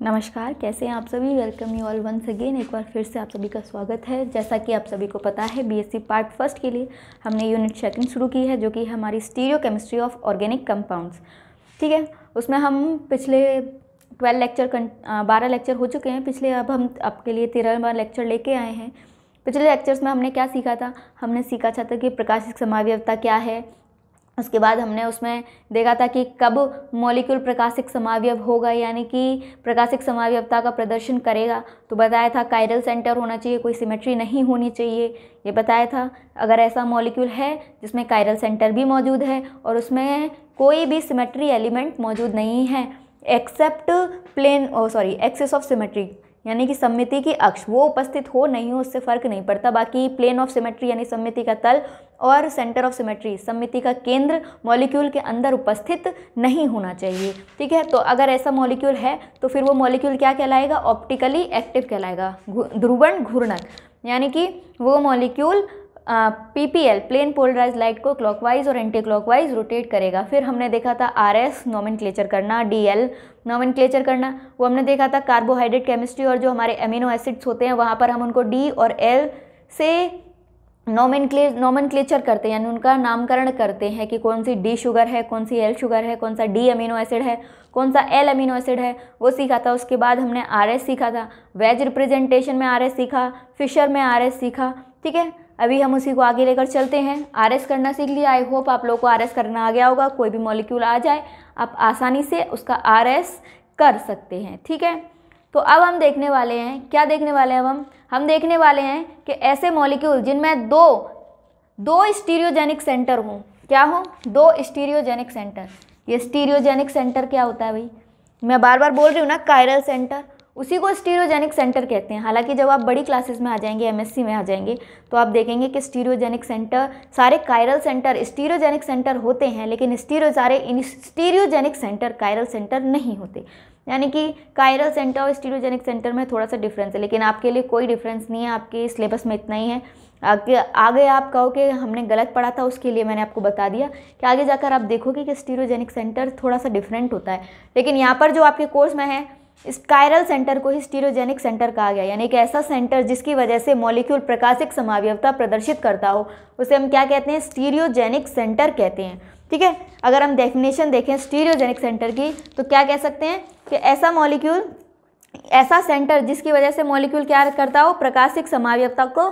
नमस्कार, कैसे हैं आप सभी? Welcome you all once again एक बार फिर से आप सभी का स्वागत है। जैसा कि आप सभी को पता है बीएससी पार्ट फ़र्स्ट के लिए हमने यूनिट सेकंड शुरू की है, जो कि हमारी stereo chemistry of organic compounds ठीक है? उसमें हम पिछले ट्वेल्व लेक्चर बारह लेक्चर हो चुके हैं। पिछले अब हम आपके लिए तेरहवा लेक्चर लेके आए हैं। पिछले लेक्चर्स में हमने क्या सीखा था? हमने सीखा था कि प्रकाशिक समाव्यवता क्या है? उसके बाद हमने उसमें देखा था कि कब मॉलिक्यूल प्रकाशिक समावयव होगा, यानी कि प्रकाशिक समावयवता का प्रदर्शन करेगा। तो बताया था कायरल सेंटर होना चाहिए, कोई सिमेट्री नहीं होनी चाहिए। ये बताया था, अगर ऐसा मॉलिक्यूल है जिसमें कायरल सेंटर भी मौजूद है और उसमें कोई भी सिमेट्री एलिमेंट मौजूद नहीं है except plane sorry axis of symmetry यानी कि सम्मिति की अक्ष, वो उपस्थित हो नहीं हो, उससे फ़र्क नहीं पड़ता। बाकी प्लेन ऑफ़ सिमेट्री यानी सम्मिति का तल और सेंटर ऑफ़ सिमेट्री सम्मिति का केंद्र मॉलिक्यूल के अंदर उपस्थित नहीं होना चाहिए। ठीक है? तो अगर ऐसा मॉलिक्यूल है तो फिर वो मॉलिक्यूल क्या कहलाएगा? ऑप्टिकली एक्टिव कहलाएगा। ध्रुवण घूर्णक यानी कि वो molecule PPL plane polarise light को क्लॉकवाइज और एंटी क्लॉकवाइज रोटेट करेगा। फिर हमने देखा था आर एस नॉमिन करना डी एल नॉमिन करना। वो हमने देखा था कार्बोहाइड्रेट केमिस्ट्री और जो हमारे अमीनो एसिड्स होते हैं, वहाँ पर हम उनको डी और एल से नॉमिन नॉमिन करते हैं, यानी उनका नामकरण करते हैं कि कौन सी डी शुगर है, कौन सी एल शुगर है, कौन सा डी अमीनो एसिड है, कौन सा एल अमीनो एसिड है। वो सीखा था, उसके बाद हमने आर एस सीखा था। वेज रिप्रेजेंटेशन में आर एस सीखा फिशर में आर एस सीखा, ठीक है? अभी हम उसी को आगे लेकर चलते हैं। आर करना सीख लिया। आई होप आप लोग को आर करना आ गया होगा। कोई भी मॉलिक्यूल आ जाए, आप आसानी से उसका आर कर सकते हैं, ठीक है? तो अब हम देखने वाले हैं। क्या देखने वाले हैं अब हम? हम देखने वाले हैं कि ऐसे मॉलिक्यूल जिनमें दो दो स्टीरियोजेनिक सेंटर हों। क्या हो? दो स्टीरियोजेनिक सेंटर ये स्टीरियोजेनिक सेंटर क्या होता है भाई? मैं बार बार बोल रही हूँ ना कायरल सेंटर उसी को स्टीरियोजेनिक सेंटर कहते हैं। हालाँकि जब आप बड़ी क्लासेस में आ जाएँगे एमएससी में आ जाएँगे तो आप देखेंगे कि स्टीरियोजेनिक सेंटर सारे कायरल सेंटर स्टीरियोजेनिक सेंटर होते हैं, लेकिन स्टीरियो सारे स्टीरियोजेनिक सेंटर कायरल सेंटर नहीं होते। यानी कि कायरल सेंटर और स्टीरोजेनिक सेंटर में थोड़ा सा डिफरेंस है, लेकिन आपके लिए कोई डिफरेंस नहीं है, आपके सिलेबस में इतना ही है। आगे आगे आप कहो कि हमने गलत पढ़ा था, उसके लिए मैंने आपको बता दिया कि आगे जाकर आप देखोगे कि स्टीरोजेनिक सेंटर थोड़ा सा डिफरेंट होता है। लेकिन यहाँ पर जो आपके कोर्स में है स्कायरल सेंटर को ही स्टीरोजेनिक सेंटर कहा गया। यानी कि ऐसा सेंटर जिसकी वजह से मॉलिक्यूल प्रकाशिक समावयवता प्रदर्शित करता हो, उसे हम क्या कहते हैं? स्टीरियोजेनिक सेंटर कहते हैं। ठीक है? अगर हम डेफिनेशन देखें स्टीरियोजेनिक सेंटर की तो क्या कह सकते हैं कि ऐसा मॉलिक्यूल ऐसा सेंटर जिसकी वजह से मॉलिक्यूल क्या करता हो? प्रकाशिक समावयवता को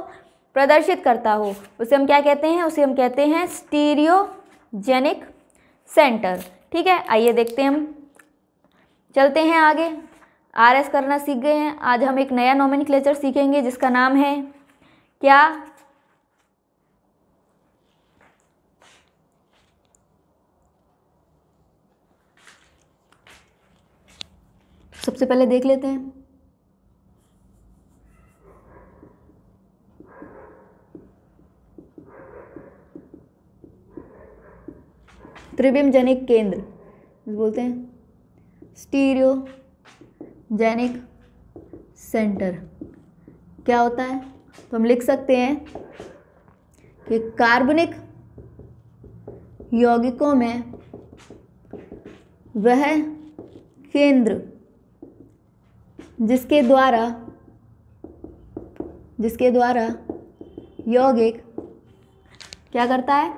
प्रदर्शित करता हो। उसे हम क्या कहते हैं? उसे हम कहते हैं स्टीरियोजेनिक सेंटर ठीक है? आइए देखते हैं हम। चलते हैं आगे। आर एस करना सीख गए हैं। आज हम एक नया नॉमिन सीखेंगे, जिसका नाम है क्या? सबसे पहले देख लेते हैं। त्रिविम जनिक केंद्र बोलते हैं। Stereogenic centre. क्या होता है? तो हम लिख सकते हैं कि कार्बनिक यौगिकों में वह केंद्र जिसके द्वारा जिसके द्वारा यौगिक क्या करता है?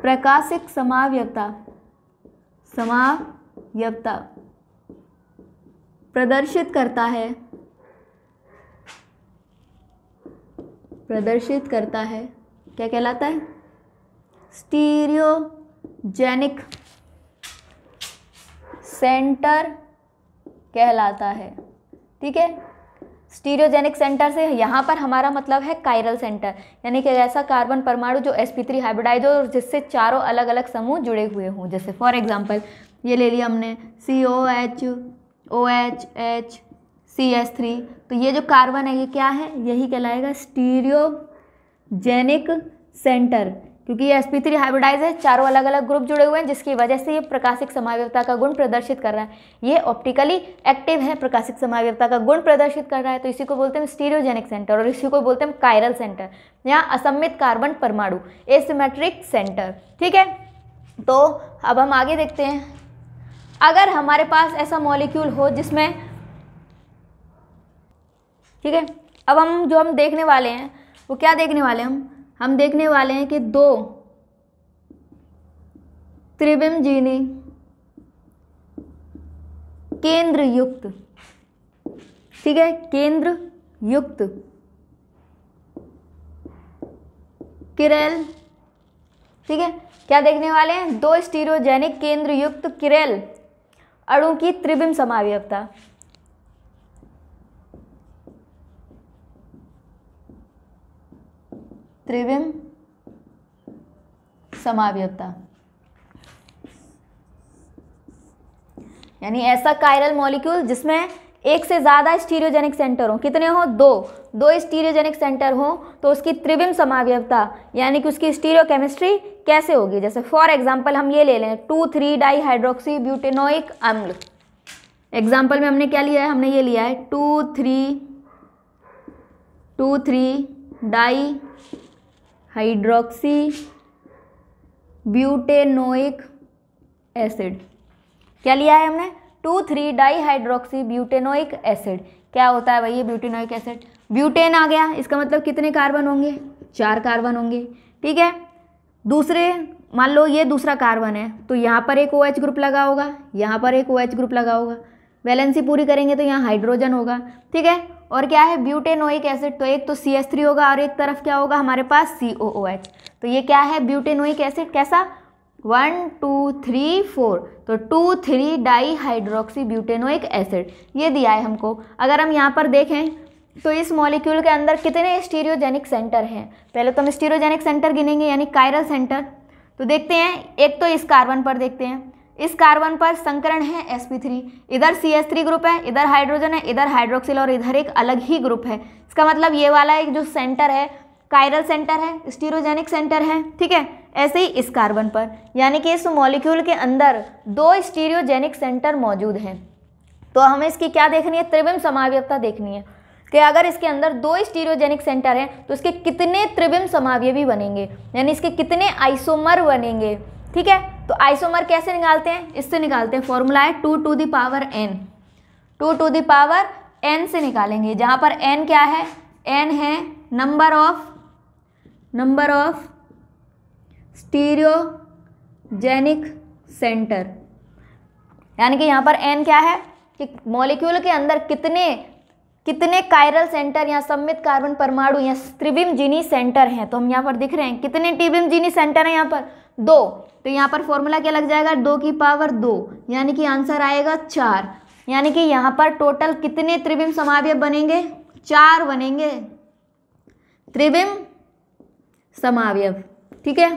प्रकाशिक समाव्यता समाव यवता प्रदर्शित करता है। प्रदर्शित करता है। क्या कहलाता है? स्टीरियोजेनिक सेंटर कहलाता है। ठीक है? स्टीरियोजेनिक सेंटर से यहाँ पर हमारा मतलब है कायरल सेंटर यानी कि ऐसा कार्बन परमाणु जो sp3 हाइब्रिडाइज हो जिससे चारों अलग अलग समूह जुड़े हुए हों। जैसे फॉर एग्जांपल ये ले लिया हमने C O H O H H C S three तो ये जो कार्बन है, ये क्या है? यही कहलाएगा स्टीरियोजेनिक सेंटर क्योंकि ये sp3 हाइब्रिडाइज है, चारों अलग अलग ग्रुप जुड़े हुए हैं, जिसकी वजह से ये प्रकाशिक समाव्यता का गुण प्रदर्शित कर रहा है। ये ऑप्टिकली एक्टिव है प्रकाशिक समाव्यता का गुण प्रदर्शित कर रहा है। तो इसी को बोलते हैं स्टीरियोजेनिक सेंटर और इसी को बोलते हैं कायरल सेंटर या असमित कार्बन परमाणु एसिमेट्रिक सेंटर ठीक है? तो अब हम आगे देखते हैं। अगर हमारे पास ऐसा मॉलिक्यूल हो जिसमें ठीक है? अब हम जो हम देखने वाले हैं, वो क्या देखने वाले हैं हम? हम देखने वाले हैं कि दो त्रिविम जीनी केंद्र युक्त ठीक है? केंद्र युक्त किरेल। ठीक है? क्या देखने वाले हैं? दो स्टीरोजेनिक केंद्र युक्त किरेल। अणु की त्रिविम समावयवता त्रिविम समावयवता यानी ऐसा कायरल मॉलिक्यूल जिसमें एक से ज़्यादा स्टीरियोजेनिक सेंटर हो। कितने हो? दो। दो स्टीरियोजेनिक सेंटर हो तो उसकी त्रिविम समावयवता यानी कि उसकी स्टीरियो केमिस्ट्री कैसे होगी? जैसे फॉर एग्ज़ाम्पल हम ये ले लें two three di hydroxy butanoic अम्ल एग्ज़ाम्पल में हमने क्या लिया है? हमने ये लिया है two three two three di hydroxy butanoic acid क्या लिया है हमने? Two three di hydroxy butanoic acid क्या होता है भाई ये ब्यूटेनोइक एसिड ब्यूटेन आ गया। इसका मतलब कितने कार्बन होंगे? चार कार्बन होंगे। ठीक है? दूसरे, मान लो ये दूसरा कार्बन है तो यहाँ पर एक ओ OH ग्रुप लगा होगा, यहाँ पर एक ओ OH ग्रुप लगा होगा। वैलेंसी पूरी करेंगे तो यहाँ हाइड्रोजन होगा, ठीक है? और क्या है? ब्यूटेनोइक एसिड तो एक तो सी एस थ्री होगा और एक तरफ़ क्या होगा? हमारे पास सी ओ ओ एच तो ये क्या है? ब्यूटेनोइक एसिड कैसा? वन टू थ्री फोर तो two three di hydroxy butanoic acid ये दिया है हमको। अगर हम यहाँ पर देखें तो इस मॉलिक्यूल के अंदर कितने स्टीरियोजेनिक सेंटर हैं? पहले तो हम स्टीरियोजेनिक सेंटर गिनेंगे, यानी कायरल सेंटर तो देखते हैं, एक तो इस कार्बन पर देखते हैं। इस कार्बन पर संकरण है sp3 इधर cs3 ग्रुप है, इधर हाइड्रोजन है, इधर हाइड्रोक्सिल और इधर एक अलग ही ग्रुप है। इसका मतलब ये वाला एक जो सेंटर है कायरल सेंटर है स्टीरोजेनिक सेंटर है, ठीक है? ऐसे ही इस कार्बन पर। यानी कि इस मॉलिक्यूल के अंदर दो स्टीरियोजेनिक सेंटर मौजूद हैं। तो हमें इसकी क्या देखनी है? त्रिविम समावयवता देखनी है। कि अगर इसके अंदर दो स्टीरियोजेनिक सेंटर हैं तो इसके कितने त्रिविम समावयवी बनेंगे? यानी इसके कितने आइसोमर बनेंगे? ठीक है? तो आइसोमर कैसे निकालते हैं? इससे निकालते हैं फॉर्मूला है two to the power n two to the power n से निकालेंगे। जहाँ पर एन क्या है? एन है number of number of stereogenic centre यानी कि यहाँ पर एन क्या है? कि मॉलिक्यूल के अंदर कितने कितने कायरल सेंटर या सम्मित कार्बन परमाणु या त्रिविम जीनी सेंटर हैं? तो हम यहाँ पर दिख रहे हैं। कितने टिविम जीनी सेंटर हैं यहाँ पर? दो। तो यहाँ पर फॉर्मूला क्या लग जाएगा? दो की पावर दो। यानी कि आंसर आएगा चार। यानी कि यहाँ पर टोटल कितने त्रिविम समावय बनेंगे? चार बनेंगे। त्रिविम समावयव ठीक है?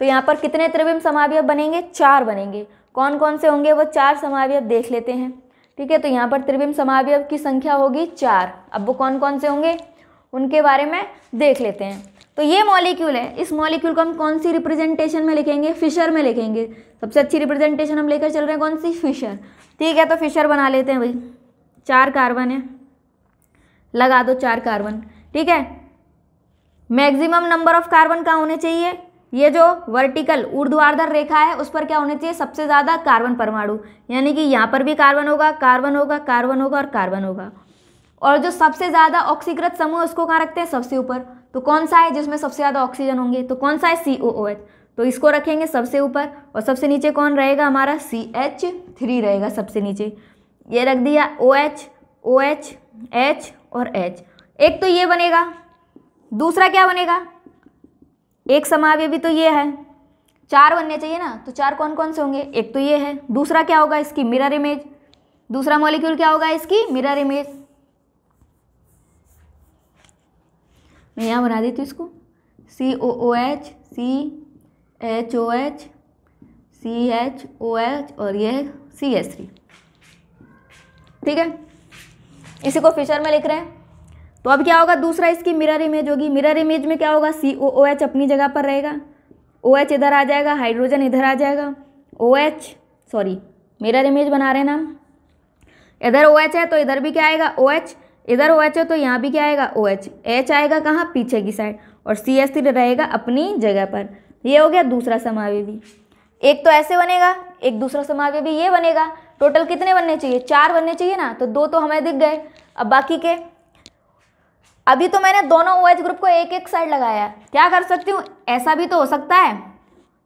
तो यहाँ पर कितने त्रिविम समावय बनेंगे? चार बनेंगे। कौन कौन से होंगे? वो चार समावय देख लेते हैं। ठीक है तो यहाँ पर त्रिविम समावयव की संख्या होगी चार। अब वो कौन कौन से होंगे? उनके बारे में देख लेते हैं। तो ये मॉलिक्यूल है। इस मॉलिक्यूल को हम कौन सी रिप्रेजेंटेशन में लिखेंगे? फिशर में लिखेंगे। सबसे अच्छी रिप्रेजेंटेशन हम लेकर चल रहे हैं कौन सी? फिशर ठीक है तो फिशर बना लेते हैं भाई। चार कार्बन है। लगा दो चार कार्बन ठीक है? मैक्सिमम नंबर ऑफ़ कार्बन कहाँ होने चाहिए? ये जो वर्टिकल ऊर्ध्वाधर रेखा है, उस पर क्या होने चाहिए? सबसे ज़्यादा कार्बन परमाणु। यानी कि यहाँ पर भी कार्बन होगा कार्बन होगा कार्बन होगा और कार्बन होगा। और जो सबसे ज़्यादा ऑक्सीकृत समूह उसको कहाँ रखते हैं? सबसे ऊपर। तो कौन सा है जिसमें सबसे ज़्यादा ऑक्सीजन होंगे? तो कौन सा है? सी ओ ओ एच तो इसको रखेंगे सबसे ऊपर और सबसे नीचे कौन रहेगा? हमारा सी एच थ्री रहेगा सबसे नीचे। ये रख दिया O H O H H और एच एक तो ये बनेगा, दूसरा क्या बनेगा? एक समावय भी तो ये है। चार बनने चाहिए ना तो चार कौन कौन से होंगे? एक तो ये है। दूसरा क्या होगा इसकी? मिरर इमेज दूसरा मॉलिक्यूल क्या होगा इसकी? मिरर इमेज मैं यहाँ बना देती हूँ इसको। C O O H C H O H C H O H और ये है सी एस थ्री ठीक है? इसी को फिशर में लिख रहे हैं। तो अब क्या होगा दूसरा इसकी मिरर इमेज होगी। मिरर इमेज में क्या होगा? सी ओ ओ एच अपनी जगह पर रहेगा। ओ एच इधर आ जाएगा हाइड्रोजन इधर आ जाएगा। O H sorry mirror image बना रहे हैं ना इधर ओ एच है तो इधर भी क्या आएगा? ओ एच इधर ओ एच है तो यहाँ भी क्या आएगा? ओ एच एच आएगा कहाँ? पीछे की साइड और सी एस थ्री रहेगा अपनी जगह पर। ये हो गया दूसरा समावेदी। एक तो ऐसे बनेगा, एक दूसरा समाव्य भी ये बनेगा। टोटल कितने बनने चाहिए? चार बनने चाहिए ना? तो दो तो हमें दिख गए। अब बाकी के अभी तो मैंने दोनों ओ OH ग्रुप को एक एक साइड लगाया। क्या कर सकती हूँ? ऐसा भी तो हो सकता है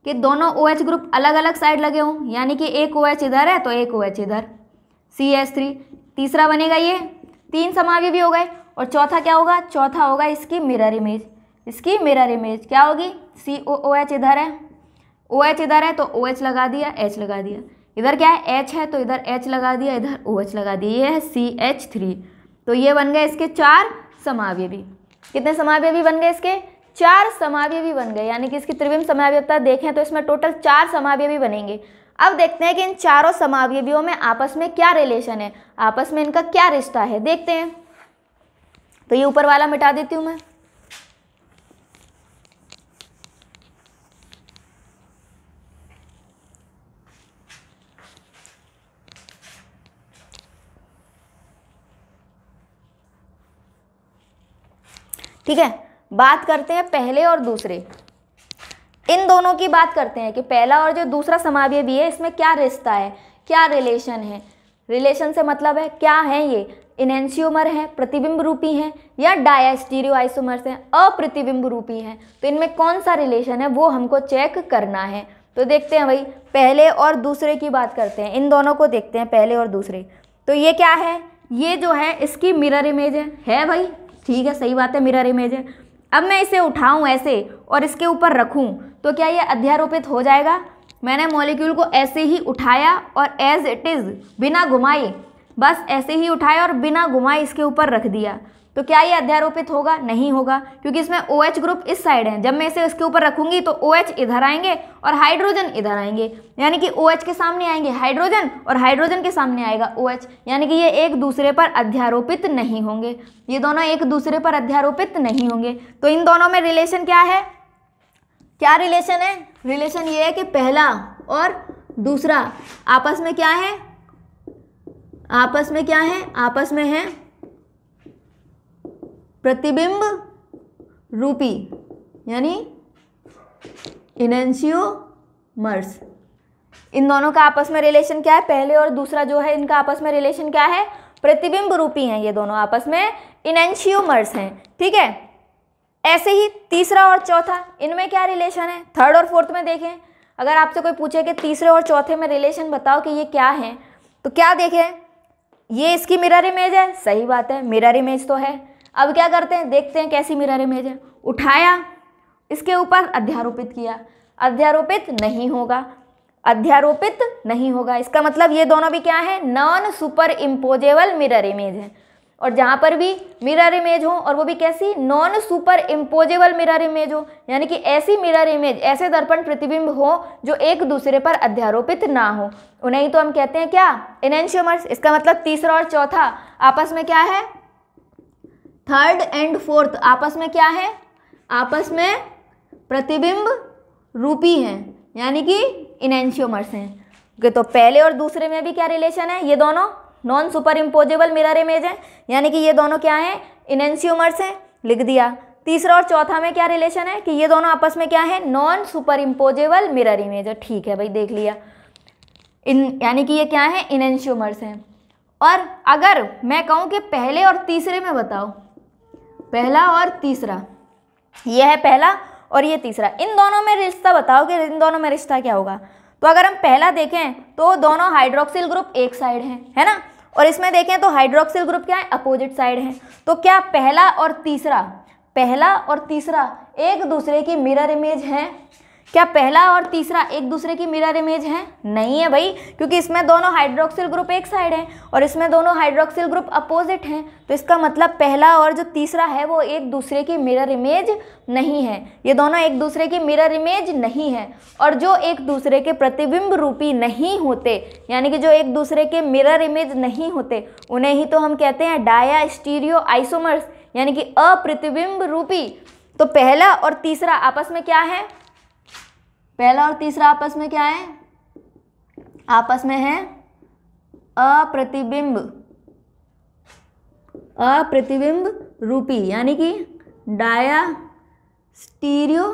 कि दोनों ओ OH ग्रुप अलग अलग साइड लगे हों। यानी कि एक ओ OH इधर है तो एक ओ OH इधर। सी एस थ्री तीसरा बनेगा ये। तीन समावि भी हो गए। और चौथा क्या होगा? चौथा होगा इसकी मिरर इमेज इसकी मिरर इमेज क्या होगी? सी ओ ओ एच इधर है। ओ एच इधर है तो ओ एच लगा दिया एच लगा दिया। इधर क्या है? एच है तो इधर एच लगा दिया, इधर ओ एच लगा दिया। ये है सी एच थ्री तो ये बन गए इसके चार। समाव्य भी कितने समावयवी बन गए इसके? चार समावयवी बन गए, यानी कि इसकी त्रिविम समावयवता देखें तो इसमें टोटल चार समावयवी बनेंगे। अब देखते हैं कि इन चारों समावयवियों में आपस में क्या रिलेशन है, आपस में इनका क्या रिश्ता है, देखते हैं। तो ये ऊपर वाला मिटा देती हूँ मैं। ठीक है? बात करते हैं पहले और दूसरे। इन दोनों की बात करते हैं कि पहला और जो दूसरा समावय भी है, इसमें क्या रिश्ता है? क्या रिलेशन है? रिलेशन से मतलब है, क्या है ये? इनेंशियोमर है, प्रतिबिंब रूपी हैं या डायास्टीरियो आइसोमर्स हैं, अप्रतिबिंब रूपी हैं? तो इनमें कौन सा रिलेशन है, वो हमको चेक करना है। तो देखते हैं भाई, पहले और दूसरे की बात करते हैं। इन दोनों को देखते हैं, पहले और दूसरे। तो ये क्या है? ये जो है, इसकी मिरर इमेज है। है भाई? ठीक है, सही बात है मिरर इमेज है। अब मैं इसे उठाऊं ऐसे और इसके ऊपर रखूँ तो क्या ये अध्यारोपित हो जाएगा? मैंने मॉलिक्यूल को ऐसे ही उठाया और एज इट इज़ बिना घुमाए, बस ऐसे ही उठाया और बिना घुमाए इसके ऊपर रख दिया। तो क्या ये अध्यारोपित होगा? नहीं होगा, क्योंकि इसमें ओ OH ग्रुप इस साइड है। जब मैं इसे इसके ऊपर रखूँगी तो ओ OH इधर आएँगे और हाइड्रोजन इधर आएँगे। यानी कि ओ OH के सामने आएँगे हाइड्रोजन और हाइड्रोजन के सामने आएगा ओ OH यानी कि ये एक दूसरे पर अध्यारोपित नहीं होंगे। ये दोनों एक दूसरे पर अध्यारोपित नहीं होंगे। तो इन दोनों में रिलेशन क्या है? क्या रिलेशन है? रिलेशन ये है कि पहला और दूसरा आपस में क्या है? आपस में क्या है? आपस में है प्रतिबिंब रूपी, यानी मर्स। इन दोनों का आपस में रिलेशन क्या है? पहले और दूसरा जो है, इनका आपस में रिलेशन क्या है? प्रतिबिंब रूपी हैं ये दोनों आपस में मर्स हैं, ठीक है? ऐसे ही तीसरा और चौथा, इनमें क्या रिलेशन है? थर्ड और फोर्थ में देखें। अगर आपसे कोई पूछे कि तीसरे और चौथे में रिलेशन बताओ कि ये क्या है तो क्या देखें? ये इसकी मिरर इमेज है, सही बात है मिरर इमेज तो है। अब क्या करते हैं? देखते हैं कैसी मिरर इमेज है। उठाया, इसके ऊपर अध्यारोपित किया। अध्यारोपित नहीं होगा। अध्यारोपित नहीं होगा। इसका मतलब ये दोनों भी क्या है? Non super imposable mirror image है। और जहाँ पर भी मिरर इमेज हो, और वो भी कैसी? Non super imposable mirror image हो। यानी कि ऐसी मिरर इमेज ऐसे दर्पण प्रतिबिंब हो, जो एक दूसरे पर अध्यारोपित ना हो। उन्हें ही तो हम कहते हैं क्या? इनेंशियोमर्स इसका मतलब तीसरा और चौथा आपस में क्या है? थर्ड एंड फोर्थ आपस में क्या है? आपस में प्रतिबिंब रूपी हैं, यानी कि इनेंशियोमर्स हैं। तो पहले और दूसरे में भी क्या रिलेशन है? ये दोनों non super imposable mirror image है, यानी कि ये दोनों क्या हैं? इनेंशियोमर्स हैं, लिख दिया। तीसरा और चौथा में क्या रिलेशन है? कि ये दोनों आपस में क्या है? Non super imposable mirror image है। ठीक है भाई, देख लिया। इन, यानी कि ये क्या है? इनेंशियोमर्स हैं। और अगर मैं कहूँ कि पहले और तीसरे में बताओ पहला और तीसरा। यह है पहला और ये तीसरा। इन दोनों में रिश्ता बताओ कि इन दोनों में रिश्ता क्या होगा? तो अगर हम पहला देखें तो दोनों हाइड्रोक्सिल ग्रुप एक साइड है है ना? और इसमें देखें तो हाइड्रोक्सिल ग्रुप क्या है? अपोजिट साइड है। तो क्या पहला और तीसरा? पहला और तीसरा एक दूसरे की मिरर इमेज है। क्या पहला और तीसरा एक दूसरे की मिरर इमेज है? नहीं है भाई, क्योंकि इसमें दोनों हाइड्रोक्सिल ग्रुप एक साइड है और इसमें दोनों हाइड्रोक्सिल ग्रुप अपोजिट हैं। तो इसका मतलब पहला और जो तीसरा है, वो एक दूसरे की मिरर इमेज नहीं है। ये दोनों एक दूसरे की मिरर इमेज नहीं है। और जो एक दूसरे के प्रतिबिंब रूपी नहीं होते, यानी कि जो एक दूसरे के मिरर इमेज नहीं होते, उन्हें ही तो हम कहते हैं डाया स्टीरियो आइसोमर्स यानी कि अप्रतिबिंब रूपी। तो पहला और तीसरा आपस में क्या है? पहला और तीसरा आपस में क्या है? आपस में है अप्रतिबिंब। अप्रतिबिंब रूपी, यानी कि डाया स्टीरियो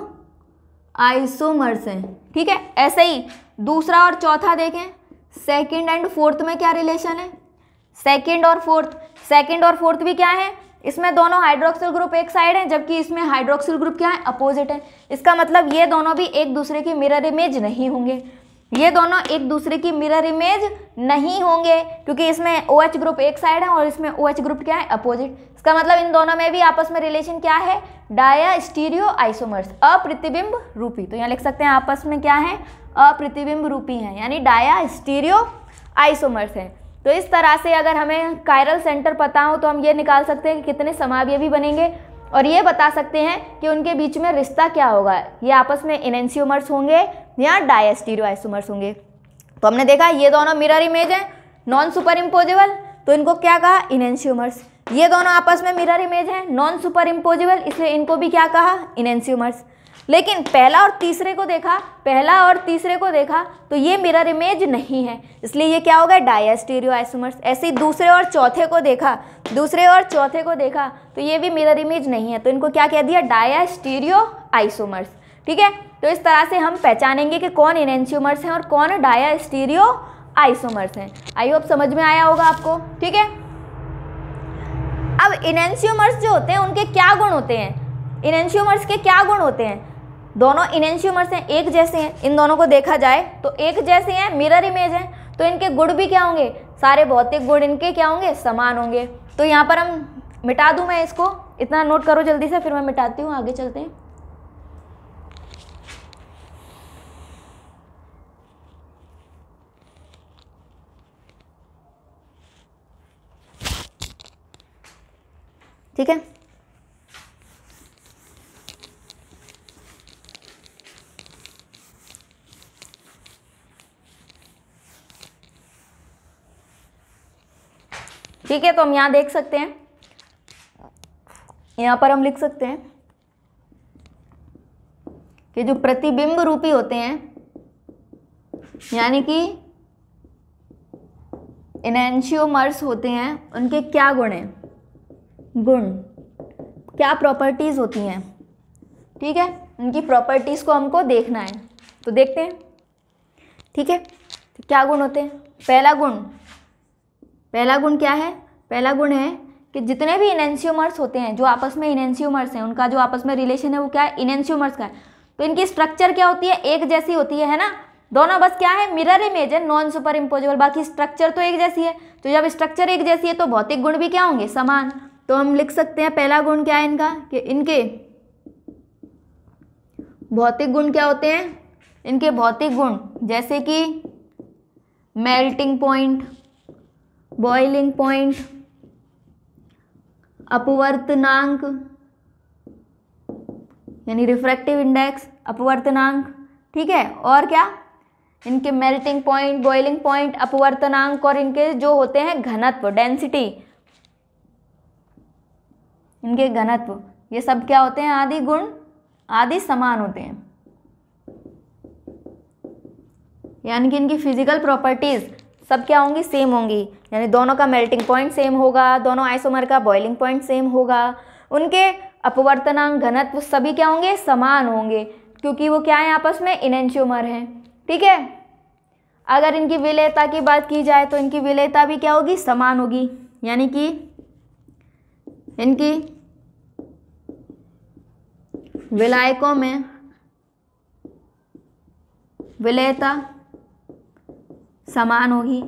आइसोमर्स हैं। ठीक है, ऐसे ही दूसरा और चौथा देखें। सेकंड एंड फोर्थ में क्या रिलेशन है? सेकंड और फोर्थ सेकंड और फोर्थ भी क्या है? इसमें दोनों हाइड्रोक्सिल ग्रुप एक साइड है, जबकि इसमें हाइड्रोक्सिल ग्रुप क्या है? अपोजिट है। इसका मतलब ये दोनों भी एक दूसरे की मिरर इमेज नहीं होंगे। ये दोनों एक दूसरे की मिरर इमेज नहीं होंगे, क्योंकि इसमें ओ OH ग्रुप एक साइड है और इसमें ओ OH ग्रुप क्या है? अपोजिट इसका मतलब इन दोनों में भी आपस में रिलेशन क्या है? डाया स्टीरियो आइसोमर्स अप्रतिबिंब रूपी। तो यहाँ लिख सकते हैं, आपस में क्या है? अप्रतिबिंब रूपी हैं, यानी डाया स्टीरियो आइसोमर्स हैं। तो इस तरह से अगर हमें कायरल सेंटर पता हो तो हम ये निकाल सकते हैं कि कितने समावय भी बनेंगे। और ये बता सकते हैं कि उनके बीच में रिश्ता क्या होगा। ये आपस में इनेंशियोमर्स होंगे या डायस्टीरियो आइसोमर्स होंगे। तो हमने देखा, ये दोनों मिरर इमेज हैं नॉन सुपर इम्पोजिबल तो इनको क्या कहा? इनेंशियोमर्स ये दोनों आपस में मिरर इमेज हैं नॉन सुपर इम्पोजिबल इसलिए इनको भी क्या कहा? इनेंशियोमर्स लेकिन पहला और तीसरे को देखा, पहला और तीसरे को देखा तो ये मिरर इमेज नहीं है। इसलिए ये क्या होगा डायस्टीरियो आइसोमर्स ऐसे दूसरे और चौथे को देखा, दूसरे और चौथे को देखा तो ये भी मिरर इमेज नहीं है। तो इनको क्या कह दिया? डायास्टीरियो आइसोमर्स ठीक है? तो इस तरह से हम पहचानेंगे कि कौन इनेंशियोमर्स हैं और कौन डायास्टीरियो आइसोमर्स हैं। आई होप समझ में आया होगा आपको। ठीक है? अब इनेंशियोमर्स जो होते हैं, उनके क्या गुण होते हैं? इनेंशियोमर्स के क्या गुण होते हैं? दोनों इनेंशियोमर्स हैं, एक जैसे हैं। इन दोनों को देखा जाए तो एक जैसे हैं मिरर इमेज हैं। तो इनके गुण भी क्या होंगे? सारे भौतिक गुण इनके क्या होंगे? समान होंगे। तो यहाँ पर हम मिटा दूँ मैं इसको। इतना नोट करो जल्दी से, फिर मैं मिटाती हूँ, आगे चलते हैं। ठीक है? ठीक है तो हम यहाँ देख सकते हैं। यहाँ पर हम लिख सकते हैं कि जो प्रतिबिंब रूपी होते हैं, यानी कि इनेंशियोमर्स होते हैं, उनके क्या गुण हैं? गुण। क्या प्रॉपर्टीज़ होती हैं? ठीक है, उनकी प्रॉपर्टीज़ को हमको देखना है। तो देखते हैं। ठीक है तो क्या गुण होते हैं? पहला गुण। पहला गुण क्या है? पहला गुण है कि जितने भी इनेंशियोमर्स होते हैं, जो आपस में इनेंशियोमर्स हैं, उनका जो आपस में रिलेशन है वो क्या है? इनेंशियोमर्स का है। तो इनकी स्ट्रक्चर क्या होती है? एक जैसी होती है है ना? दोनों बस क्या है? मिरर इमेज है नॉन सुपर इम्पोजेबल बाकी स्ट्रक्चर तो एक जैसी है। तो जब स्ट्रक्चर एक जैसी है तो भौतिक गुण भी क्या होंगे? समान। तो हम लिख सकते हैं पहला गुण क्या है इनका? कि इनके भौतिक गुण क्या होते हैं? इनके भौतिक गुण, जैसे कि मेल्टिंग पॉइंट बॉइलिंग पॉइंट अपवर्तनांक, यानी रिफ्रैक्टिव इंडेक्स अपवर्तनांक, ठीक है? और क्या? इनके मेल्टिंग पॉइंट बॉइलिंग पॉइंट अपवर्तनांक और इनके जो होते हैं घनत्व डेंसिटी इनके घनत्व, ये सब क्या होते हैं? आदि गुण, आदि समान होते हैं। यानी कि इनकी फ़िज़िकल प्रॉपर्टीज़ सब क्या होंगी? सेम होंगी। यानी दोनों का मेल्टिंग पॉइंट सेम होगा, दोनों आइसोमर का बॉइलिंग पॉइंट सेम होगा। उनके अपवर्तनांक, घनत्व सभी क्या होंगे? समान होंगे। क्योंकि वो क्या है आपस में? इनेंशियोमर हैं। ठीक है? अगर इनकी विलयता की बात की जाए तो इनकी विलयता भी क्या होगी? समान होगी। यानी कि इनकी विलायकों में विलयता समान होगी।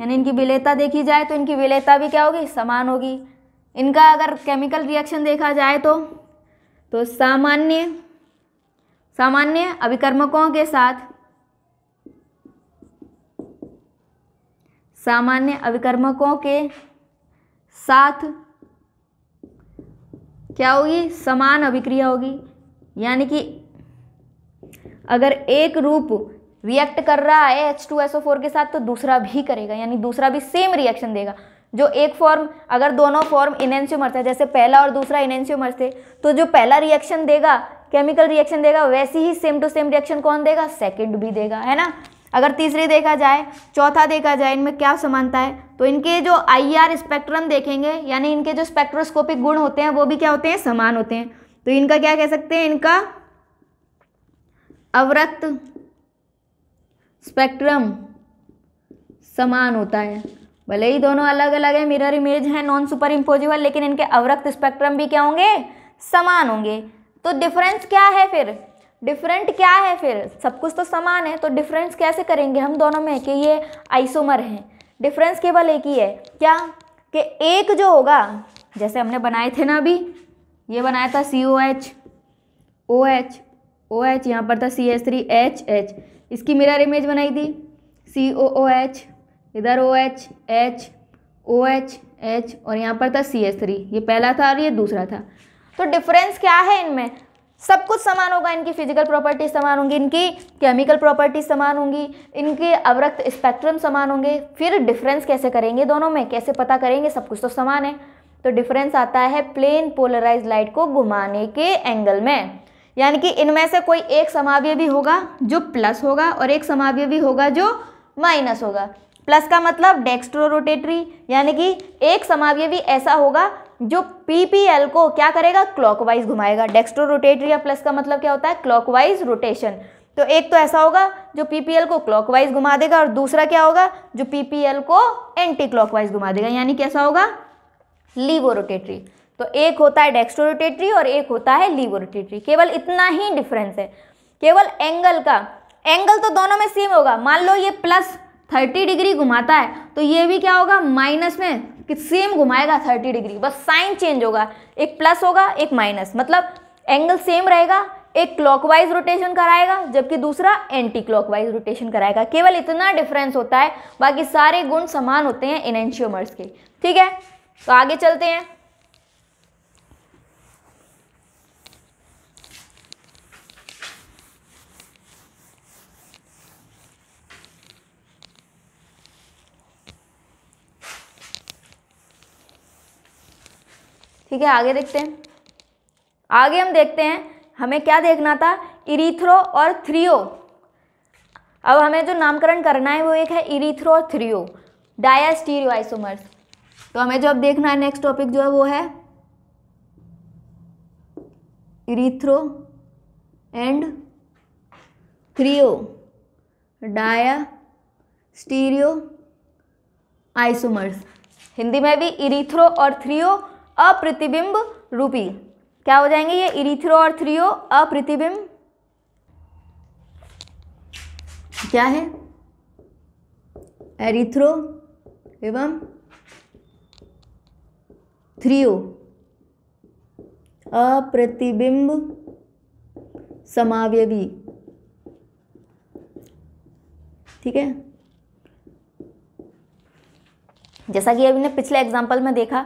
यानी इनकी विलेयता देखी जाए तो इनकी विलेयता भी क्या होगी? समान होगी। इनका अगर केमिकल रिएक्शन देखा जाए तो तो सामान्य सामान्य अभिकर्मकों के साथ, सामान्य अभिकर्मकों के साथ क्या होगी? समान अभिक्रिया होगी। यानी कि अगर एक रूप रिएक्ट कर रहा है H two S O four के साथ तो दूसरा भी करेगा, यानी दूसरा भी सेम रिएक्शन देगा। जो एक फॉर्म अगर दोनों फॉर्म इनेंशियोमर्स है, जैसे पहला और दूसरा इनेंशियोमर्स थे तो जो पहला रिएक्शन देगा केमिकल रिएक्शन देगा, वैसे ही सेम टू सेम रिएक्शन कौन देगा? सेकंड भी देगा, है ना? अगर तीसरी देखा जाए, चौथा देखा जाए, इनमें क्या समानता है? तो इनके जो आई आर स्पेक्ट्रम देखेंगे, यानी इनके जो स्पेक्ट्रोस्कोपिक गुण होते हैं, वो भी क्या होते हैं? समान होते हैं। तो इनका क्या कह सकते हैं? इनका अवरक्त स्पेक्ट्रम समान होता है। भले ही दोनों अलग अलग है मिरर इमेज है नॉन सुपर इम्पोजिबल लेकिन इनके अवरक्त स्पेक्ट्रम भी क्या होंगे? समान होंगे। तो डिफरेंस क्या है फिर? डिफरेंट क्या है फिर? सब कुछ तो समान है तो डिफरेंस कैसे करेंगे हम दोनों में कि ये आइसोमर हैं? डिफरेंस केवल एक ही है। क्या? कि एक जो होगा, जैसे हमने बनाए थे ना अभी, ये बनाया था C O H O H O H यहाँ पर था C H three H H इसकी मिरर इमेज बनाई थी सी ओ ओ एच इधर O H H O H H और यहाँ पर था सी एच थ्री ये पहला था और ये दूसरा था। तो डिफरेंस क्या है इनमें? सब कुछ समान होगा। इनकी फ़िज़िकल प्रॉपर्टीज़ समान होंगी, इनकी केमिकल प्रॉपर्टीज़ समान होंगी, इनके अवरक्त स्पेक्ट्रम समान होंगे। फिर डिफरेंस कैसे करेंगे दोनों में? कैसे पता करेंगे? सब कुछ तो समान है। तो डिफरेंस आता है प्लेन पोलराइज लाइट को घुमाने के एंगल में। यानी कि इनमें से कोई एक समाव्य भी होगा जो प्लस होगा और एक समाव्य भी होगा जो माइनस होगा। प्लस का मतलब डेक्स्ट्रो रोटेटरी यानी कि एक समाव्य भी ऐसा होगा जो पीपीएल को क्या करेगा? क्लॉकवाइज घुमाएगा। डेक्स्ट्रो रोटेटरी या प्लस का मतलब क्या होता है? क्लॉकवाइज रोटेशन तो एक तो ऐसा होगा जो पीपीएल को क्लॉकवाइज घुमा देगा और दूसरा क्या होगा? जो पीपीएल को एंटी क्लॉकवाइज घुमा देगा। यानी कैसा होगा लीवो रोटेटरी तो एक होता है डेक्स्ट्रो रोटेटरी और एक होता है लीवो रोटेटरी केवल इतना ही डिफरेंस है। केवल एंगल का। एंगल तो दोनों में सेम होगा। मान लो ये प्लस थर्टी डिग्री घुमाता है तो ये भी क्या होगा? माइनस में कि सेम घुमाएगा थर्टी डिग्री बस साइन चेंज होगा। एक प्लस होगा, एक माइनस मतलब एंगल सेम रहेगा, एक क्लॉकवाइज रोटेशन कराएगा, जबकि दूसरा एंटी क्लॉकवाइज रोटेशन कराएगा। केवल इतना डिफरेंस होता है। बाकी सारे गुण समान होते हैं इनेंशियोमर्स के। ठीक है? तो आगे चलते हैं। ठीक है, आगे देखते हैं। आगे हम देखते हैं, हमें क्या देखना था? इरीथ्रो और थ्रियो। अब हमें जो नामकरण करना है वो एक है इरीथ्रो और थ्रियो डायास्टीरियो आइसोमर्स तो हमें जो अब देखना है नेक्स्ट टॉपिक जो है वो है erythro and threo diastereoisomers Hindi में भी इरीथ्रो और थ्रियो अप्रतिबिंब रूपी। क्या हो जाएँगे ये? इरीथ्रो और थ्रियो अप्रतिबिंब। क्या है? एरिथ्रो एवं थ्रियो। अप्रतिबिंब समावयवी। ठीक है? जैसा कि अभी ने पिछले एग्ज़ाम्पल में देखा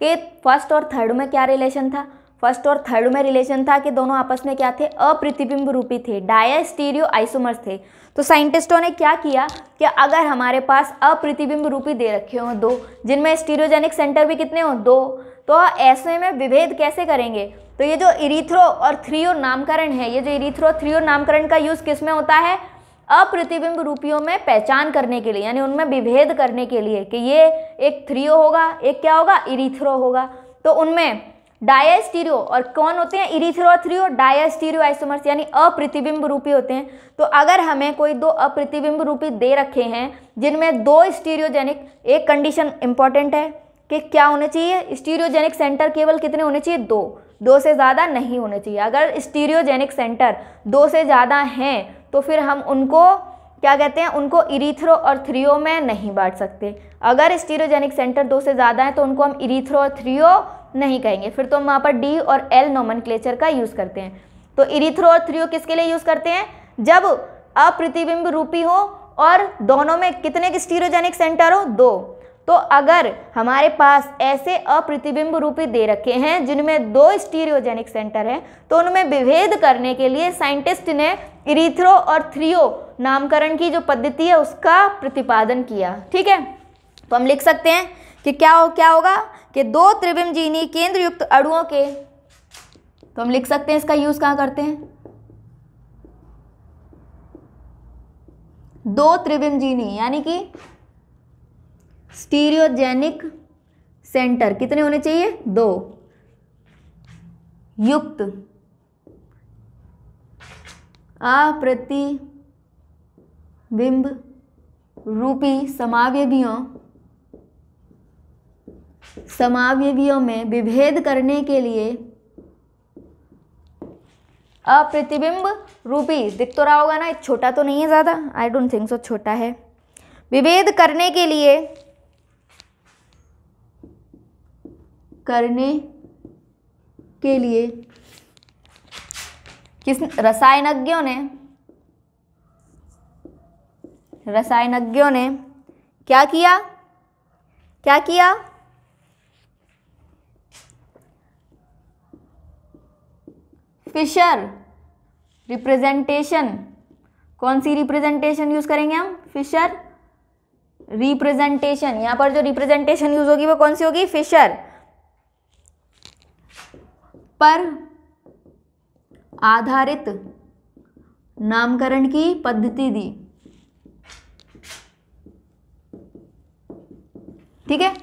कि फ़र्स्ट और थर्ड में क्या रिलेशन था? फ़र्स्ट और थर्ड में रिलेशन था कि दोनों आपस में क्या थे? अप्रतिबिंब रूपी थे डाया स्टीरियो आइसोमर्स थे। तो साइंटिस्टों ने क्या किया कि अगर हमारे पास अप्रतिबिंब रूपी दे रखे हों दो, जिनमें स्टीरियोजेनिक सेंटर भी कितने हों? दो। तो ऐसे में विभेद कैसे करेंगे? तो ये जो इरीथ्रो और थ्रियो नामकरण है, ये जो इरीथ्रो थ्रियो नामकरण का यूज़ किसमें होता है? अप्रतिबिंब रूपियों में पहचान करने के लिए, यानी उनमें विभेद करने के लिए कि ये एक थ्रियो होगा, एक क्या होगा? इरीथ्रो होगा। तो उनमें डायास्टीरियो, और कौन होते हैं? इरीथ्रो और थ्रियो डायस्टीरियो आइसोमर्स, यानी अप्रतिबिंब रूपी होते हैं। तो अगर हमें कोई दो अप्रतिबिंब रूपी दे रखे हैं, जिनमें दो स्टीरियोजेनिक, एक कंडीशन इंपॉर्टेंट है कि क्या होने चाहिए? स्टीरियोजेनिक सेंटर केवल कितने होने चाहिए? दो। दो से ज़्यादा नहीं होने चाहिए। अगर स्टीरियोजेनिक सेंटर दो से ज़्यादा हैं तो फिर हम उनको, क्या कहते हैं, उनको इरीथ्रो और थ्रियो में नहीं बांट सकते। अगर स्टीरोजेनिक सेंटर दो से ज़्यादा है तो उनको हम इरीथ्रो और थ्रियो नहीं कहेंगे। फिर तो हम वहाँ पर डी और एल नोमन का यूज़ करते हैं। तो इरीथ्रो और थ्रियो किसके लिए यूज़ करते हैं? जब अप्रतिबिंब रूपी हो और दोनों में कितने स्टीरोजेनिक सेंटर हो? दो। तो अगर हमारे पास ऐसे अप्रतिबिंब रूपी दे रखे हैं, जिनमें दो स्टीरियोजेनिक सेंटर हैं तो उनमें विभेद करने के लिए साइंटिस्ट ने इरीथ्रो और थ्रियो नामकरण की जो पद्धति है, उसका प्रतिपादन किया। ठीक है? तो हम लिख सकते हैं कि क्या हो, क्या होगा कि दो त्रिबिमजीनी केंद्र युक्त अणुओं के। तो हम लिख सकते हैं इसका यूज़ कहाँ करते हैं? दो त्रिबिमजीनी यानी कि स्टीरियोजेनिक सेंटर कितने होने चाहिए? दो। युक्त। बिंब रूपी समावयवियों समावयवियों में विभेद करने के लिए अप्रतिबिंब रूपी, दिख तो रहा होगा ना छोटा तो नहीं है ज़्यादा आई डोंट थिंक सो छोटा है। विभेद करने के लिए करने के लिए किस रसायनज्ञों ने रसायनज्ञों ने क्या किया? क्या किया? Fischer representation. कौन सी रिप्रेजेंटेशन यूज़ करेंगे हम? Fischer representation. यहाँ पर जो रिप्रेजेंटेशन यूज़ होगी वो कौन सी होगी? फिशर। पर आधारित नामकरण की पद्धति दी। ठीक है?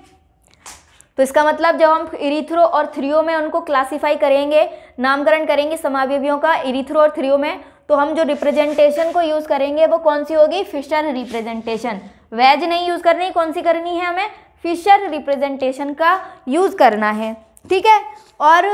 तो इसका मतलब जब हम इरिथ्रो और थ्रियो में उनको क्लासिफाई करेंगे, नामकरण करेंगे समावयवियों का इरिथ्रो और थ्रियो में तो हम जो रिप्रेजेंटेशन को यूज़ करेंगे वो कौन सी होगी? फिशर रिप्रेजेंटेशन वेज नहीं यूज़ करनी, कौन सी करनी है हमें? फिशर रिप्रेजेंटेशन का यूज़ करना है। ठीक है? और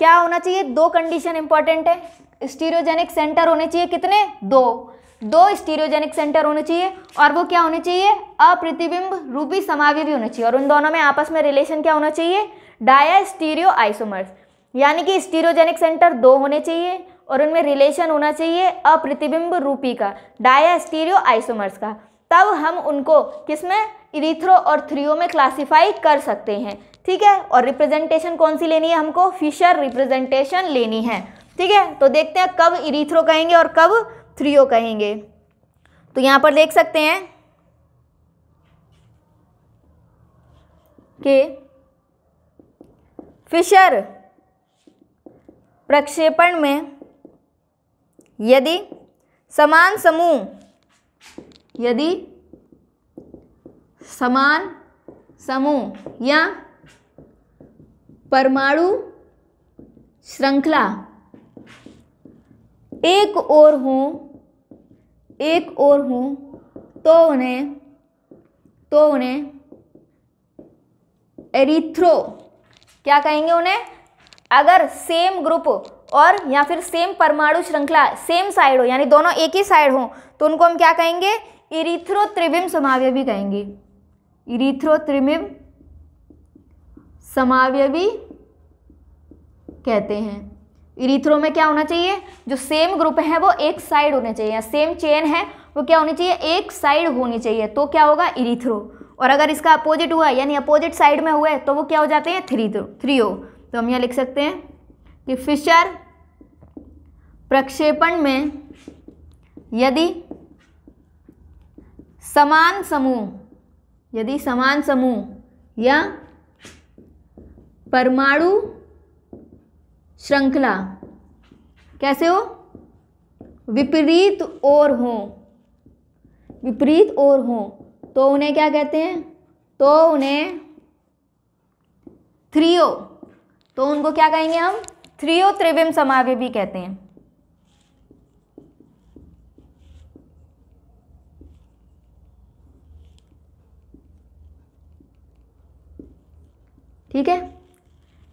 क्या होना चाहिए? दो कंडीशन इंपॉर्टेंट है। स्टीरियोजेनिक सेंटर होने चाहिए कितने? दो। दो स्टीरियोजेनिक सेंटर होने चाहिए और वो क्या होने चाहिए? अप्रतिबिंब रूपी समावयवी होने चाहिए। और उन दोनों में आपस में रिलेशन क्या होना चाहिए? डाया स्टीरियो आइसोमर्स यानी कि स्टीरियोजेनिक सेंटर दो होने चाहिए और उनमें रिलेशन होना चाहिए अप्रतिबिंब रूपी का डाया स्टीरियो आइसोमर्स का। तब हम उनको किसमें? इरिथ्रो और थ्रियो में क्लासिफाई कर सकते हैं। ठीक है? और रिप्रेजेंटेशन कौन सी लेनी है हमको? फिशर रिप्रेजेंटेशन लेनी है। ठीक है? तो देखते हैं कब इरीथ्रो कहेंगे और कब थ्रियो कहेंगे। तो यहाँ पर देख सकते हैं कि फिशर प्रक्षेपण में यदि समान समूह, यदि समान समूह या परमाणु श्रृंखला। एक और हो, एक और हो तो उन्हें तो उन्हें एरिथ्रो। क्या कहेंगे उन्हें? अगर सेम ग्रुप और या फिर सेम परमाणु श्रृंखला सेम साइड हो, यानी दोनों एक ही साइड हो तो उनको हम क्या कहेंगे? इरिथ्रो त्रिविम समावयवी कहेंगे। इरिथ्रो त्रिविम समावयवी कहते हैं। इरिथ्रो में क्या होना चाहिए? जो सेम ग्रुप है, वो एक साइड होने चाहिए। सेम चेन है, वो क्या होनी चाहिए? एक साइड होनी चाहिए। तो क्या होगा? इरिथ्रो। और अगर इसका अपोजिट हुआ, यानी अपोजिट साइड में हुआ है तो वो क्या हो जाते हैं? थ्री थ्री ओ तो हम यहाँ लिख सकते हैं कि फिशर प्रक्षेपण में यदि समान समूह, यदि समान समूह या परमाणु श्रृंखला। कैसे हो? विपरीत और हो। विपरीत और हो। तो उन्हें क्या कहते हैं? तो उन्हें थ्रियो तो उनको क्या कहेंगे हम? थ्रियो त्रिविम समावे भी कहते हैं। ठीक है?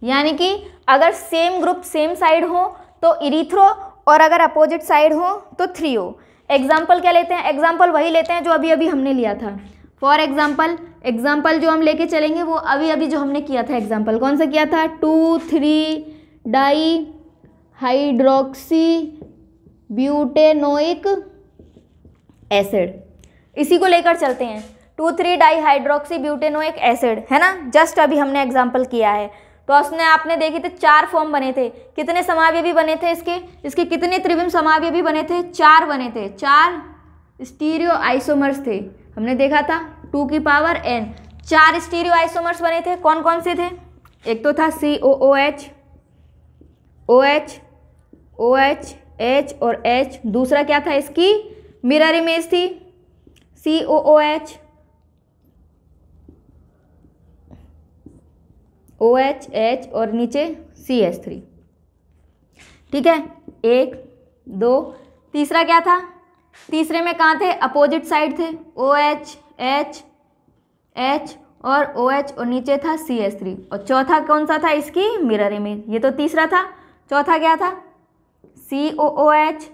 यानी कि अगर सेम ग्रुप सेम साइड हो तो इरीथ्रो और अगर अपोजिट साइड हो तो थ्री हो एग्ज़ाम्पल क्या लेते हैं? एग्ज़ाम्पल वही लेते हैं जो अभी अभी हमने लिया था. फॉर एग्ज़ाम्पल एग्ज़ाम्पल जो हम लेके चलेंगे, वो अभी अभी जो हमने किया था एग्ज़ाम्पल कौन सा किया था? Two three di hydroxy butanoic acid इसी को लेकर चलते हैं. Two three di hydroxy butanoic acid है ना? जस्ट अभी हमने एग्ज़ाम्पल किया है. तो उसने, आपने देखे थे चार फॉर्म बने थे। कितने समाव्य भी बने थे इसके? इसके कितने त्रिविम समाव्य भी बने थे? चार बने थे। चार स्टीरियो आइसोमर्स थे। हमने देखा था टू की पावर एन चार स्टीरियो आइसोमर्स बने थे। कौन कौन से थे? एक तो था C O O H O H O H H और एच दूसरा क्या था इसकी? मिरर इमेज थी। C O O H O H H और नीचे सी एच थ्री ठीक है? एक, दो, तीसरा क्या था? तीसरे में कहाँ थे? अपोजिट साइड थे। ओ एच एच एच और ओ OH और नीचे था सी एस थ्री और चौथा कौन सा था इसकी? मिरर इमेज ये तो तीसरा था। चौथा क्या था? सी ओ ओ एच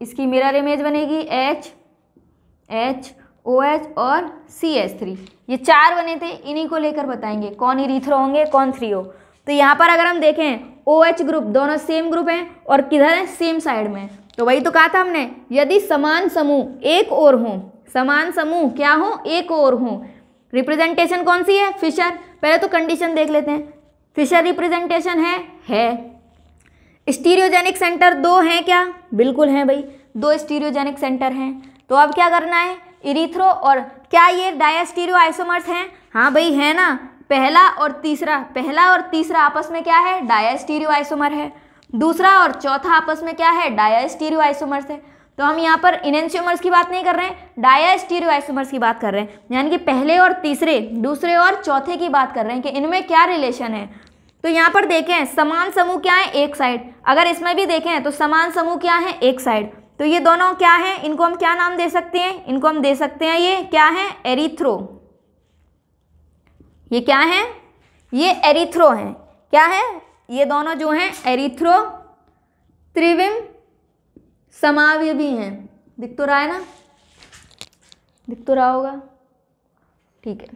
इसकी मिरर इमेज बनेगी एच एच ओ एच और सी एस थ्री ये चार बने थे, इन्हीं को लेकर बताएँगे। कौन इरीथ्रो होंगे, कौन थ्री हो। तो यहाँ पर अगर हम देखें ओ OH ग्रुप दोनों सेम ग्रुप हैं और किधर है? सेम साइड में। तो वही तो कहा था हमने, यदि समान समूह एक और हों, समान समूह क्या हो? एक और हों। रिप्रेजेंटेशन कौन सी है? फिशर पहले तो कंडीशन देख लेते हैं। फिशर रिप्रेजेंटेशन है है। स्टीरियोजेनिक सेंटर दो हैं क्या? बिल्कुल हैं भाई। दो स्टीरियोजेनिक सेंटर हैं। तो अब क्या करना है? इरीथ्रो और क्या ये डायास्टीरियो आइसोमर्स हैं? हाँ भाई, है ना? पहला और तीसरा, पहला और तीसरा आपस में क्या है? डायास्टीरियो आइसोमर है। दूसरा और चौथा आपस में क्या है? डायास्टीरियो आइसोमर्स है। तो हम यहाँ पर इनेंशियोमर्स की बात नहीं कर रहे हैं डाया आइसोमर्स की बात कर रहे हैं। यानी कि पहले और तीसरे, दूसरे और चौथे की बात कर रहे हैं कि इनमें क्या रिलेशन है। तो यहाँ पर देखें, समान समूह क्या है? एक साइड अगर इसमें भी देखें तो समान समूह क्या है? एक साइड तो ये दोनों क्या है? इनको हम क्या नाम दे सकते हैं? इनको हम दे सकते हैं ये क्या है? एरिथ्रो। ये क्या है? ये एरिथ्रो हैं। क्या है? ये दोनों जो हैं, एरिथ्रो, त्रिविम, समावय भी हैं। दिख तो रहा है ना? दिख तो रहा होगा। ठीक है।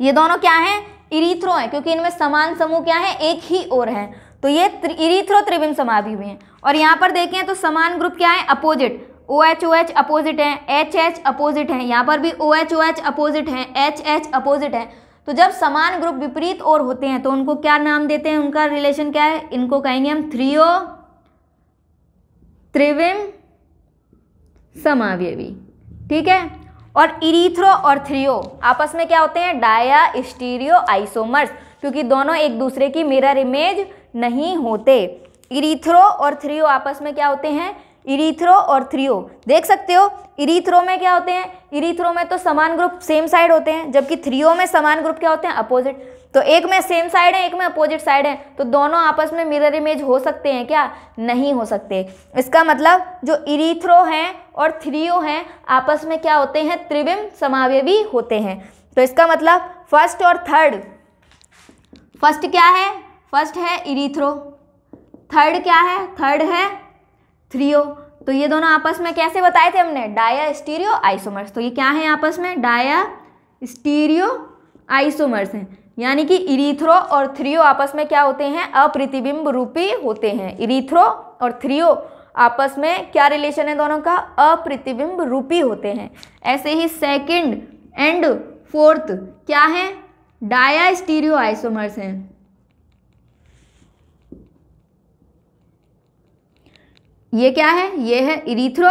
ये दोनों क्या हैं? इरीथ्रो हैं, क्योंकि इनमें समान समूह क्या है? एक ही और है। तो ये इरीथ्रो त्रिविम, समावय भी हैं। और यहाँ पर देखें तो समान ग्रुप क्या है? Opposite O H O H opposite है एच एच अपोजिट है। यहाँ पर भी O H O H opposite है एच एच अपोजिट है। तो जब समान ग्रुप विपरीत और होते हैं तो उनको क्या नाम देते हैं? उनका रिलेशन क्या है? इनको कहेंगे हम थ्रियो त्रिविम, समावयवी। ठीक है? और इरीथ्रो और थ्रियो आपस में क्या होते हैं? डाया स्टीरियो आइसोमर्स क्योंकि दोनों एक दूसरे की मिरर इमेज नहीं होते। इरीथ्रो और थ्रियो आपस में क्या होते हैं? इरीथ्रो और थ्रियो। देख सकते हो, इरीथ्रो में क्या होते हैं? इरीथ्रो में तो समान ग्रुप सेम साइड होते हैं, जबकि थ्रियो में समान ग्रुप क्या होते हैं? अपोजिट तो एक में सेम साइड है, एक में अपोजिट साइड है तो दोनों आपस में मिरर इमेज हो सकते हैं क्या? नहीं हो सकते। इसका मतलब जो इरीथ्रो हैं और थ्रियो हैं, आपस में क्या होते हैं? त्रिविम समावयवी होते हैं। तो इसका मतलब फ़र्स्ट और थर्ड फ़र्स्ट क्या है? फ़र्स्ट है इरीथ्रो। थर्ड क्या है? थर्ड है थ्रियो तो ये दोनों आपस में कैसे बताए थे हमने? डाया स्टीरियो आइसोमर्स तो ये क्या है आपस में? डाया स्टीरियो आइसोमर्स हैं। यानी कि इरीथ्रो और थ्रियो आपस में क्या होते हैं? अप्रतिबिंब रूपी होते हैं। इरीथ्रो और थ्रियो आपस में क्या रिलेशन है दोनों का? अप्रतिबिंब रूपी होते हैं। ऐसे ही सेकंड एंड फोर्थ क्या है? डाया स्टीरियो आइसोमर्स हैं। ये क्या है? ये है इरीथ्रो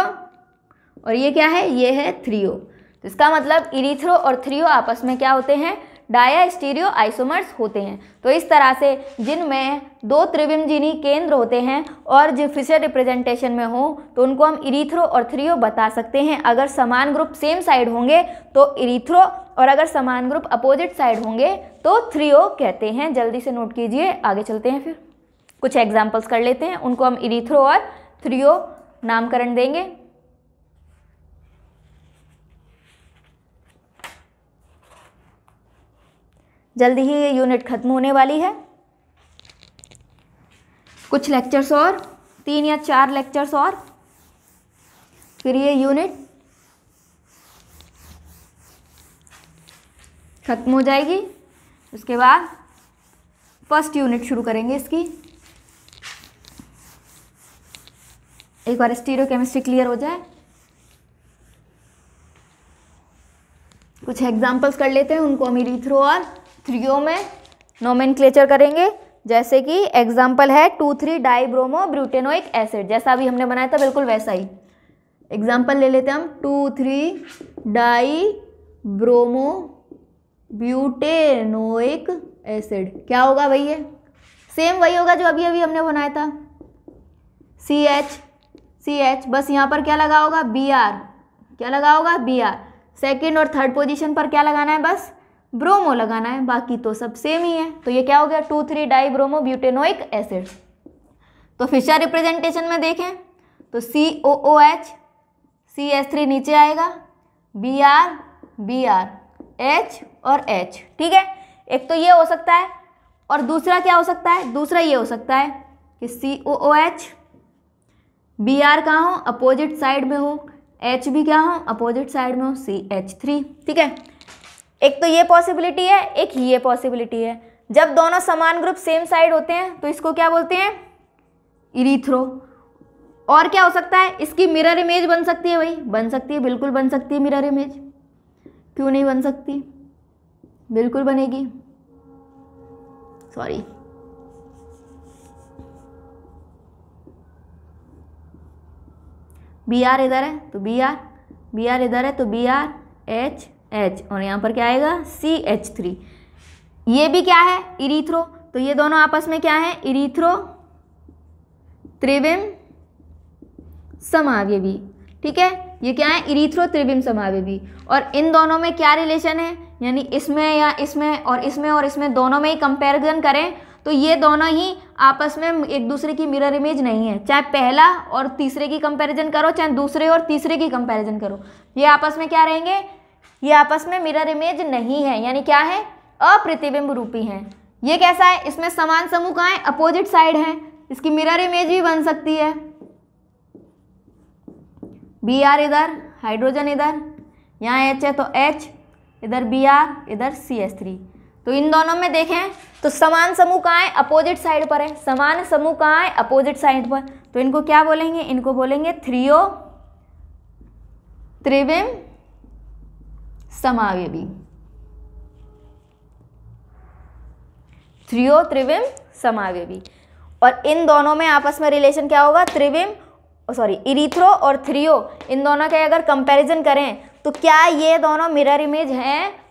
और ये क्या है? ये है थ्रियो। तो इसका मतलब इरीथ्रो और थ्रियो आपस में क्या होते हैं? डाया स्टीरियो आइसोमर्स होते हैं। तो इस तरह से जिनमें दो त्रिविमजीनी केंद्र होते हैं और जो फिशर रिप्रेजेंटेशन में हो तो उनको हम इरीथ्रो और थ्रियो बता सकते हैं। अगर समान ग्रुप सेम साइड होंगे तो इरीथ्रो और अगर समान ग्रुप अपोजिट साइड होंगे तो थ्रियो कहते हैं। जल्दी से नोट कीजिए, आगे चलते हैं फिर। कुछ एग्जाम्पल्स कर लेते हैं। उनको हम इरीथ्रो और थ्रियो नामकरण देंगे। जल्दी ही ये यूनिट ख़त्म होने वाली है। कुछ लेक्चर्स और, तीन या चार लेक्चर्स और। फिर ये यूनिट ख़त्म हो जाएगी। उसके बाद फ़र्स्ट यूनिट शुरू करेंगे इसकी। एक बार स्टीरियो केमिस्ट्री क्लियर हो जाए। कुछ एग्जांपल्स कर लेते हैं, उनको हम इरीथ्रो और थ्रियो में नोमेन करेंगे। जैसे कि एग्ज़ाम्पल है two three dibromo butanoic acid जैसा अभी हमने बनाया था, बिल्कुल वैसा ही। एग्ज़ाम्पल ले लेते हैं हम two three di bromo butanoic acid क्या होगा भाई ये सेम वही होगा जो अभी अभी हमने बनाया था। सी एच सी एच, बस यहाँ पर क्या लगा होगा? B R. क्या लगा होगा? B R. सेकेंड और थर्ड पोजिशन पर क्या लगाना है? बस ब्रोमो लगाना है। बाकी तो सब सेम ही है। तो ये क्या हो गया? Two three di bromo butanoic acid तो फिशर रिप्रेजेंटेशन में देखें। तो C O O H C H three नीचे आएगा। B R B R H और एच ठीक है? एक तो ये हो सकता है और दूसरा क्या हो सकता है? दूसरा ये हो सकता है कि C O O H B R कहाँ हो? अपोजिट साइड में हो। एच भी क्या हो? अपोजिट साइड में हो। C H three. ठीक है? एक तो ये पॉसिबिलिटी है, एक ये पॉसिबिलिटी है। जब दोनों समान ग्रुप सेम साइड होते हैं तो इसको क्या बोलते हैं? इरीथ्रो और क्या हो सकता है? इसकी मिरर इमेज बन सकती है भाई। बन सकती है, बिल्कुल बन सकती है मिरर इमेज क्यों नहीं बन सकती? बिल्कुल बनेगी। सॉरी बी आर इधर है तो बी आर बी आर इधर है तो बी आर एच एच और यहाँ पर क्या आएगा? सी एच थ्री ये भी क्या है? इरीथ्रो तो ये दोनों आपस में क्या है? इरीथ्रो त्रिविम समावेवी ठीक है? ये क्या है? इरीथ्रो त्रिविम समावेवी और इन दोनों में क्या रिलेशन है? यानी इसमें या इसमें और इसमें और इसमें दोनों में ही कंपैरिजन करें तो ये दोनों ही आपस में एक दूसरे की मिरर इमेज नहीं है। चाहे पहला और तीसरे की कंपैरिजन करो, चाहे दूसरे और तीसरे की कंपैरिजन करो। ये आपस में क्या रहेंगे? ये आपस में मिरर इमेज नहीं है। यानी क्या है? अप्रतिबिंब रूपी हैं। ये कैसा है? इसमें समान समूह कहाँ अपोजिट साइड है। इसकी मिरर इमेज भी बन सकती है। बी आर इधर हाइड्रोजन इधर। यहाँ एच है तो एच इधर बी आर इधर सी एस थ्री तो इन दोनों में देखें तो समान समूह कहाँ है? अपोजिट साइड पर है। समान समूह कहाँ है? अपोजिट साइड पर। तो इनको क्या बोलेंगे? इनको बोलेंगे थ्रियो त्रिविम समावेवी थ्रियो त्रिविम समावेवी और इन दोनों में आपस में रिलेशन क्या होगा? त्रिविम सॉरी इरिथ्रो और थ्रियो इन दोनों के अगर कंपैरिजन करें तो क्या ये दोनों मिरर इमेज हैं?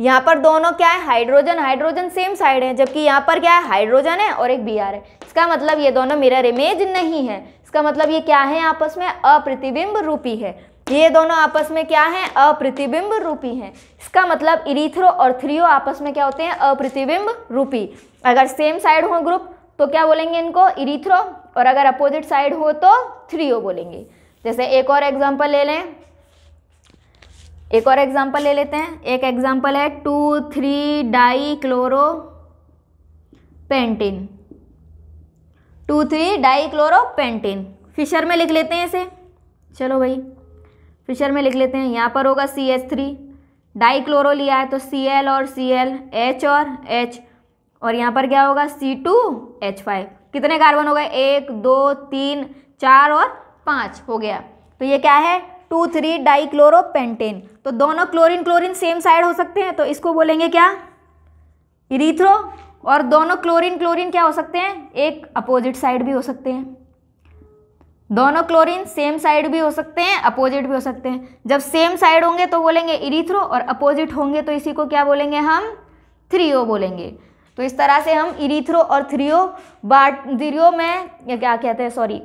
यहाँ पर दोनों क्या है? हाइड्रोजन हाइड्रोजन सेम साइड है, जबकि यहाँ पर क्या है? हाइड्रोजन है और एक बीआर है। इसका मतलब ये दोनों मिरर इमेज नहीं है। इसका मतलब ये क्या है आपस में? अप्रतिबिंब रूपी है। ये दोनों आपस में क्या है? अप्रतिबिंब रूपी हैं। इसका मतलब इरीथ्रो और थ्रियो आपस में क्या होते हैं? अप्रतिबिंब रूपी। अगर सेम साइड हो ग्रुप तो क्या बोलेंगे इनको? इरीथ्रो और अगर अपोजिट साइड हो तो थ्रियो बोलेंगे। जैसे एक और एग्ज़ाम्पल ले लें। एक और एग्जांपल ले लेते हैं। एक एग्जांपल है two three di chloro pentene two three di chloro pentene Fischer में लिख लेते हैं इसे। चलो भाई फिशर में लिख लेते हैं। यहाँ पर होगा C H three di chloro लिया है तो सी एल और सी एल एच और एच और यहाँ पर क्या होगा? सी टू एच फाइव कितने कार्बन हो गए? एक, दो, तीन, चार और पाँच हो गया। तो ये क्या है? Two three di chloro pentane तो दोनों क्लोरीन क्लोरीन सेम साइड हो सकते हैं तो इसको बोलेंगे क्या? इरीथ्रो। और दोनों क्लोरीन क्लोरीन क्या हो सकते हैं? एक अपोजिट साइड भी हो सकते हैं। दोनों क्लोरीन सेम साइड भी हो सकते हैं, अपोजिट भी हो सकते हैं। जब सेम साइड होंगे तो बोलेंगे इरीथ्रो, और अपोजिट होंगे तो इसी को क्या बोलेंगे हम? थ्रियो बोलेंगे। तो इस तरह से हम इरीथ्रो और थ्रियो बाट दिरियो में क्या कहते हैं सॉरी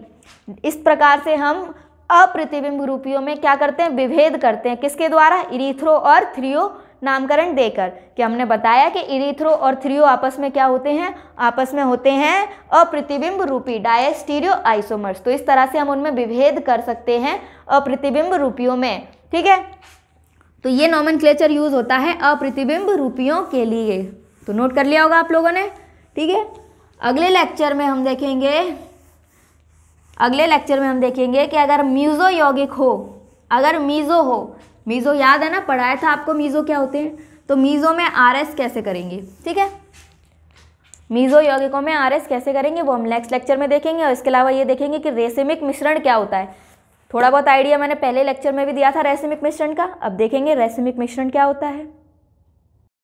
इस प्रकार से हम अप्रतिबिंब रूपियों में क्या करते हैं? विभेद करते हैं। किसके द्वारा? इरीथ्रो और थ्रियो नामकरण देकर। कि हमने बताया कि इरीथ्रो और थ्रियो आपस में क्या होते हैं? आपस में होते हैं अप्रतिबिंब रूपी डायस्टीरियो आइसोमर्स। तो इस तरह से हम उनमें विभेद कर सकते हैं अप्रतिबिंब रूपियों में। ठीक है? तो ये नॉमन यूज़ होता है अप्रतिबिंब रूपियों के लिए। तो नोट कर लिया होगा आप लोगों ने। ठीक है? अगले लेक्चर में हम देखेंगे अगले लेक्चर में हम देखेंगे कि अगर मीज़ो यौगिक हो, अगर मीज़ो हो मीज़ो याद है ना, पढ़ाया था आपको मीज़ो क्या होते हैं? तो मीज़ो में आर एस कैसे करेंगे? ठीक है? मीज़ो यौगिकों में आर एस कैसे करेंगे वो हम नेक्स्ट लेक्चर में देखेंगे और इसके अलावा ये देखेंगे कि रेसिमिक मिश्रण क्या होता है। थोड़ा बहुत आइडिया मैंने पहले लेक्चर में भी दिया था रेसिमिक मिश्रण का, अब देखेंगे रेसिमिक मिश्रण क्या होता है।